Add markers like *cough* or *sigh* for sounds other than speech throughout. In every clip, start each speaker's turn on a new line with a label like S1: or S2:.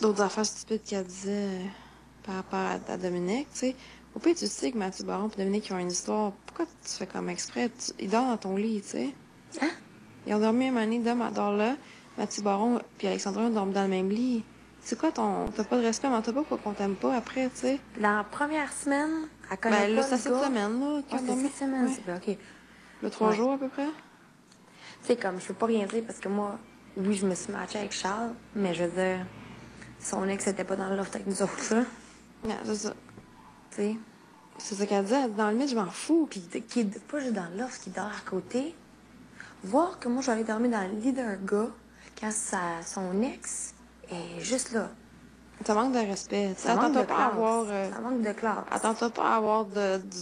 S1: d'autres affaires stupides qu'elle disait euh, par rapport à, à Dominique, tu sais. Au pire, tu sais que Mathieu Baron et Dominique ils ont une histoire. Pourquoi tu fais comme exprès? Tu- ils dorment dans ton lit, tu sais.
S2: Hein?
S1: Ils ont dormi une année, Dom là. Mathieu Baron puis Alexandra dorment dans le même lit. C'est quoi ton. T'as pas de respect, mais t'as pas pourquoi qu'on t'aime pas après, tu sais?
S2: Dans la première semaine, elle connaît
S1: Ben là,
S2: pas
S1: c'est
S2: le
S1: cette semaine, là.
S2: C'est cette semaine,
S1: Ouais.
S2: c'est bien, OK.
S1: Le trois
S2: Ouais.
S1: jours à peu près?
S2: Tu sais, comme, je peux pas rien dire parce que moi, oui, je me suis matchée avec Charles, mais je veux dire, son ex était pas dans le loft avec nous autres, là.
S1: Ouais, c'est ça.
S2: Tu sais.
S1: C'est ça qu'elle dit. elle dit, Dans le limite, je m'en fous.
S2: Puis, qui est pas juste dans le loft, qui dort à côté. Voir que moi, j'allais dormir dans le lit d'un gars quand sa, son ex est juste là.
S1: Ça manque de respect. Attends-toi
S2: de
S1: pas à avoir. euh,
S2: Ça manque de classe.
S1: Attends-toi pas à avoir de, du-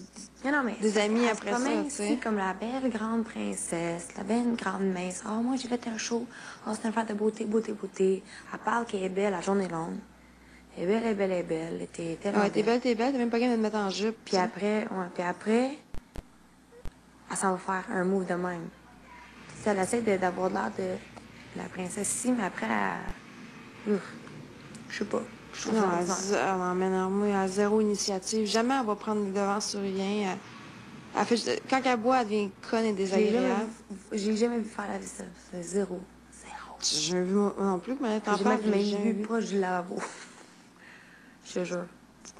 S2: Non, non, mais
S1: Des amis après ça,
S2: ici comme la belle grande princesse, la belle grande mince. Ah, moi, j'ai fait un show. Ah, c'est une affaire de beauté, beauté, beauté. Elle parle qu'elle est belle, la journée longue. Elle est belle, elle est belle, elle est belle. Elle était tellement
S1: Ouais, t'es belle, t'es belle, t'es même pas capable de mettre en jupe.
S2: Puis après, ouais, puis après, elle s'en va faire un move de même. Tu sais, elle essaie de- d'avoir l'air de la princesse ici, mais après, elle... Ouf. Je sais pas. Je trouve
S1: Non,
S2: ça
S1: elle,
S2: bizarre.
S1: elle emmène en moi à zéro initiative. Jamais elle va prendre les devants sur rien. Elle, elle fait quand elle boit, elle devient conne et
S2: jamais,
S1: désagréable.
S2: j'ai jamais vu faire la vaisselle. C'est zéro. Zéro.
S1: J'ai jamais vu moi non plus, mais t'en
S2: J'ai
S1: parles,
S2: même
S1: j'ai
S2: même
S1: jamais
S2: vu
S1: vu.
S2: proche du lavabo. *laughs* Je te jure.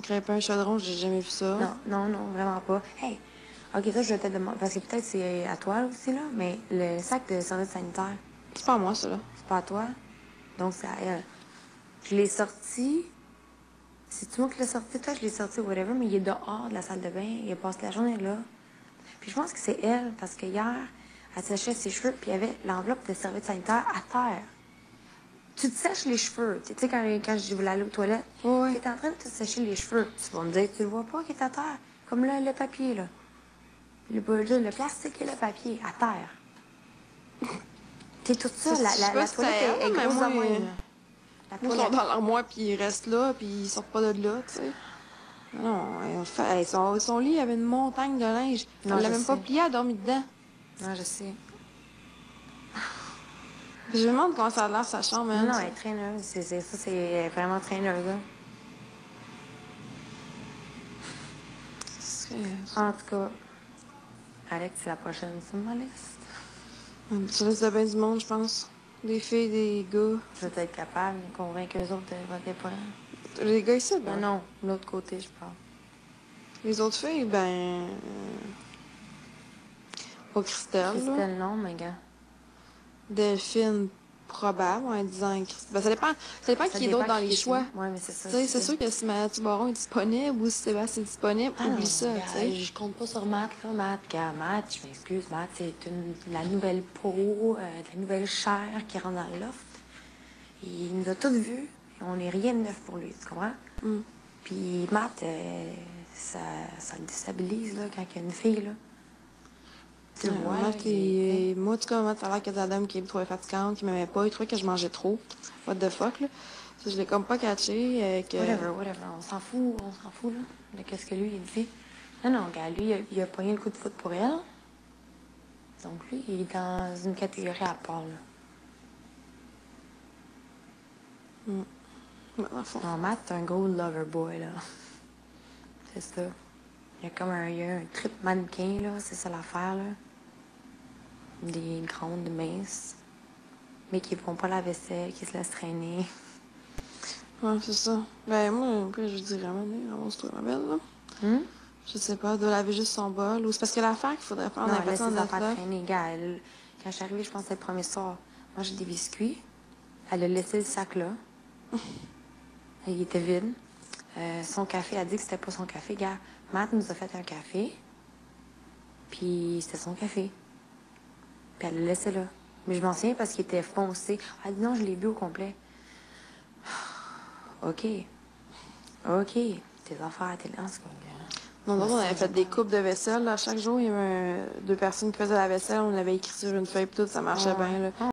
S1: Crêper un chaudron, j'ai jamais vu ça.
S2: Non, non, non, vraiment pas. Hey, ok, ça, je vais te demander, parce que peut-être c'est à toi aussi, là, mais le sac de service sanitaire,
S1: C'est pas à moi, ça, là.
S2: c'est pas à toi, donc c'est à elle. Je l'ai sorti, c'est-tu moi qui l'ai sorti? Toi, je l'ai sorti, whatever, mais il est dehors de la salle de bain, il a passé la journée là. Puis je pense que c'est elle, parce que hier, elle séchait ses cheveux, puis il y avait l'enveloppe de service sanitaire à terre. Tu te sèches les cheveux. Tu sais, quand, quand je voulais aller aux toilettes,
S1: Ouais.
S2: tu es en train de te sécher les cheveux. Tu vas me dire, tu le vois pas qu'il est à terre. Comme là, le papier, là. Le, le plastique et le papier, à terre. *laughs* T'es tout ça,
S1: Ça,
S2: la, la, la toilette est, est grosse
S1: moi,
S2: même. La
S1: ils sont dans l'armoire, puis ils restent là, puis ils sortent pas de là, tu sais. Non, fait- son, son lit avait une montagne de linge.
S2: Non,
S1: elle l'a même pas plié, elle a dormi dedans.
S2: Non, je sais.
S1: Je me demande comment ça a l'air, sa chambre, hein.
S2: Non, elle est traîneuse. C'est, c'est- ça, c'est vraiment traîneuse, là. En tout cas, Alex, c'est la prochaine sur ma liste.
S1: Tu laisses de bien du monde, je pense. Des filles, des gars.
S2: Je vais être capable de convaincre eux autres de voter pour elle.
S1: Les gars ici, ben.
S2: Non, non, l'autre côté, je parle.
S1: Les autres filles, ben. euh, Pas Christelle, là.
S2: Christelle, non, mais gars.
S1: Delphine, probable, en disant. Ben, ça dépend, ça dépend
S2: Ça
S1: qui est d'autre dans les choix.
S2: Ouais, mais c'est ça.
S1: Sûr que si Mathieu Baron est disponible ou si Sébastien est disponible,
S2: Ah non,
S1: oublie ça, tu sais.
S2: Je compte pas sur Matt, là. Matt, gars, Matt, je m'excuse, Matt, c'est une, la nouvelle peau, euh, la nouvelle chair qui rentre dans le loft. Il nous a tous vus. On n'est rien de neuf pour lui, tu comprends?
S1: Mm.
S2: Puis Matt, euh, ça, ça le déstabilise, là, quand il y a une fille, là. Tu le
S1: Ouais,
S2: vois,
S1: Matt,
S2: là, il est-
S1: il- Moi, en tout cas, Matt, ça a l'air que la dame qui est trop fatigante, qui m'aimait pas, il trouvait que je mangeais trop. What the fuck, là. Ça, je l'ai comme pas catché. euh, que...
S2: Whatever, whatever. On s'en fout, on s'en fout, là, de qu'est-ce que lui, il dit. Non, non, gars, lui, il a, il a pogné le coup de foot pour elle. Donc, lui, il est dans une catégorie à part, là. Non, Matt, c'est un gold lover boy, là. C'est ça. Il y a comme un, il y a un trip mannequin, là. C'est ça l'affaire, là. Des grandes, minces. Mais qui font pas la vaisselle, qui se laissent traîner. *laughs*
S1: Ouais, c'est ça. Ben, moi, après, je dirais, on se trouve belle, là.
S2: Hum?
S1: Je sais pas, doit laver juste son bol. Ou c'est parce que l'affaire qu'il faudrait faire dans notre
S2: affaires
S1: là.
S2: traîner, gars. Elle- quand je suis arrivée, je c'était le premier soir. Moi, j'ai des biscuits. Elle a laissé le sac là. *laughs* Il était vide. Euh, son café, elle a dit que c'était pas son café, gars. Matt nous a fait un café. Puis c'était son café. Puis elle l'a laissé là. Mais je m'en souviens parce qu'il était foncé. Elle a dit non, je l'ai bu au complet. *sighs* OK. OK. Tes affaires, tes lances,
S1: Non, autres, on avait fait des coupes de vaisselle. Là. Chaque jour, il y avait un- deux personnes qui faisaient la vaisselle. On l'avait écrit sur une feuille, puis tout, ça marchait
S2: Ah ouais.
S1: bien. Là.
S2: Ah